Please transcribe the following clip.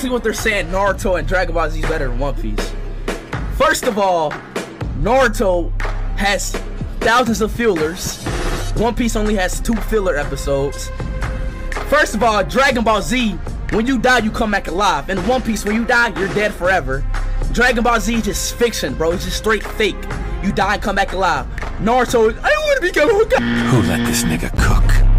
basically what they're saying Naruto and Dragon Ball Z is better than One Piece. First of all, Naruto has thousands of fillers. One Piece only has two filler episodes. First of all, Dragon Ball Z, when you die, you come back alive. In One Piece, when you die, you're dead forever. Dragon Ball Z is just fiction, bro. It's just straight fake. You die and come back alive. Naruto, I don't want to become Hokage. Who let this nigga cook?